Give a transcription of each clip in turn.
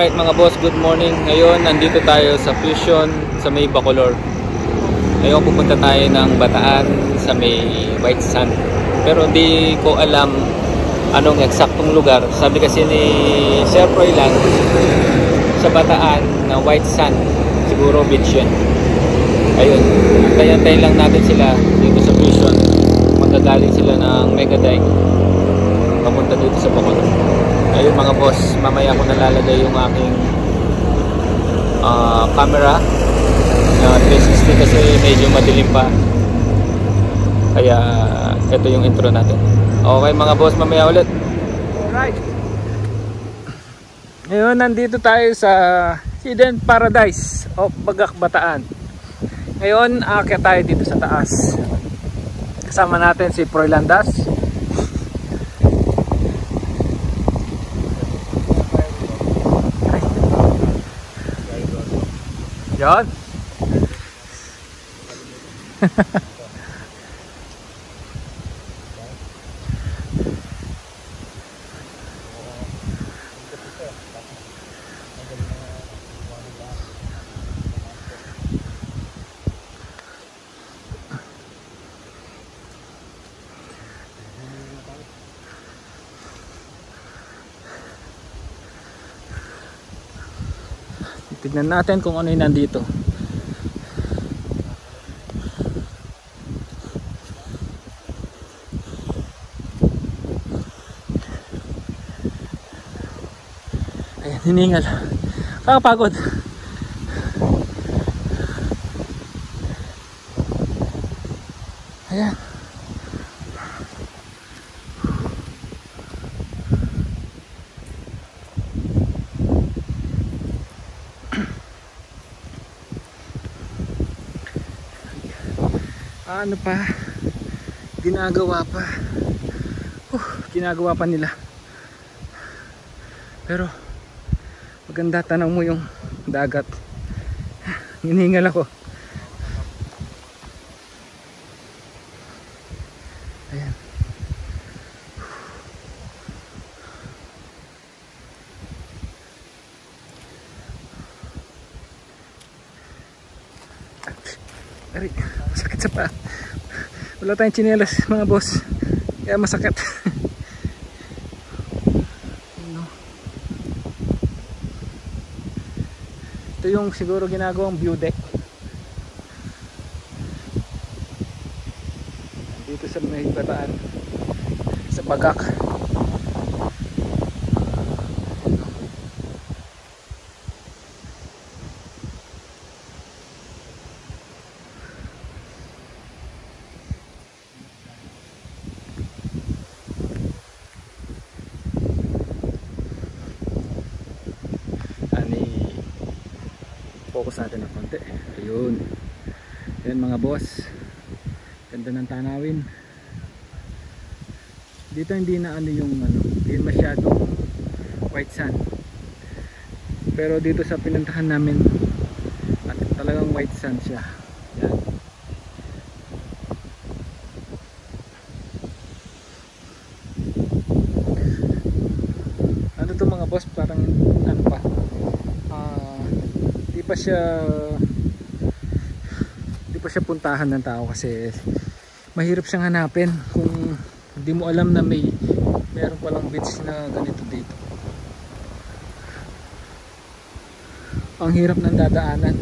Alright mga boss, good morning. Ngayon, nandito tayo sa Fusion sa may Bacolor. Ngayon, pupunta tayo ng Bataan sa may White Sand. Pero hindi ko alam anong eksaktong lugar. Sabi kasi ni Sir Froilan, sa Bataan na White Sand, siguro beach yun. Ayun, antayin-antayin lang natin sila dito sa Fusion. Magagaling sila ng Megadike papunta dito sa Bacolor. Ayun mga boss, mamaya ko nalalagay yung aking uh, camera na 360 kasi medyo madilim pa. Kaya ito yung intro natin. Okay mga boss, mamaya ulit. Alright. Ngayon nandito tayo sa Hidden Paradise of Bagak Bataan. Ngayon aakyat tayo dito sa taas. Kasama natin si Proylandas. Yan. Tignan natin kung ano yung nandito. Ayan, hiningal. Kakapagod. Ayan. Ano pa? Ginagawa pa. Uh, ginagawa pa nila. Pero maganda tanaw mo yung dagat. Hiningal ako. Ayan Ari, masakit sa paa. Wala tayong chinelas mga boss. Kaya masakit. no. Ito yung siguro ginagawang view deck. Dito sa may bataan. Sa bagak. Focus natin ng konti. Ayun. Yan mga boss. Ganda ng tanawin. Dito hindi na ano yung ano hindi masyadong white sand. Pero dito sa pinuntahan namin at talagang white sand siya. Yan. Ano to mga boss? Parang ano pa ah, di pa siya di pa siya puntahan ng tao kasi mahirap siyang hanapin kung hindi mo alam na may meron palang beach na ganito dito. Ang hirap ng dadaanan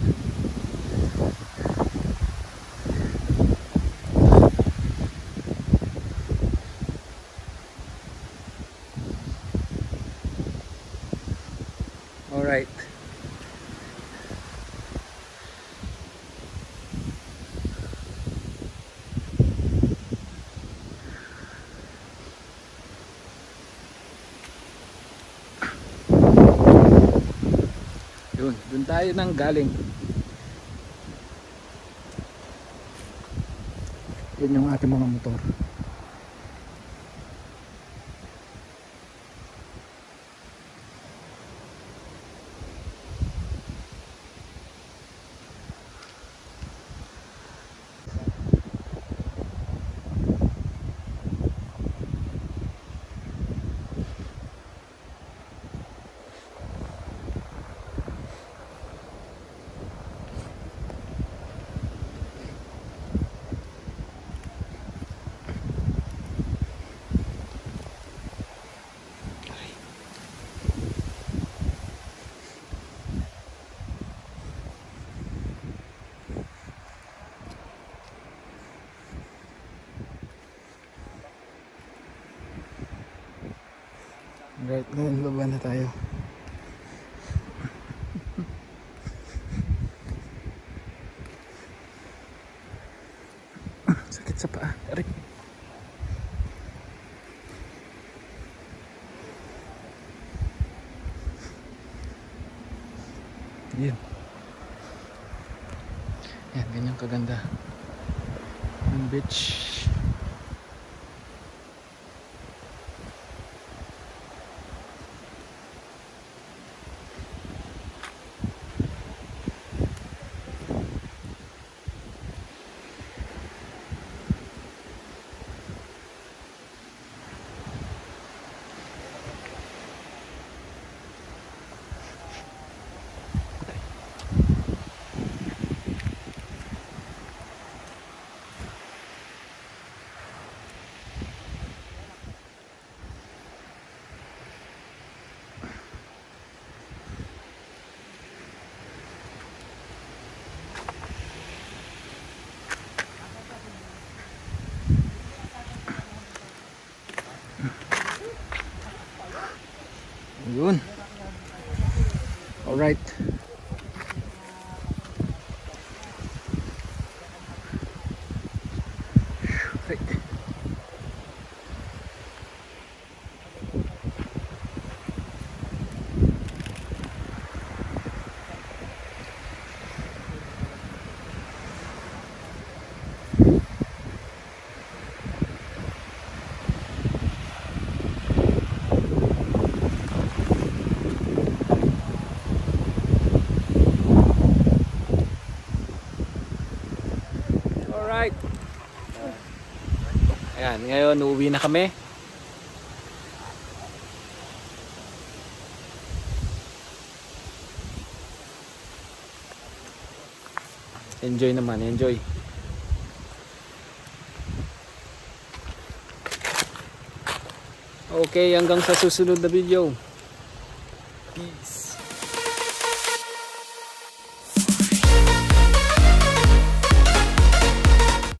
alright Yun, dun tayo nang galing. Yun yung ating mga motor. Right, ngayon baba na tayo. Sakit sa paa. Aray. Yan. Yan, ganyan kaganda. Ang beach. Yun. Alright. Right. Ayan, ngayon uuwi na kami. Enjoy naman, enjoy. Okay, hanggang sa susunod na video. Peace.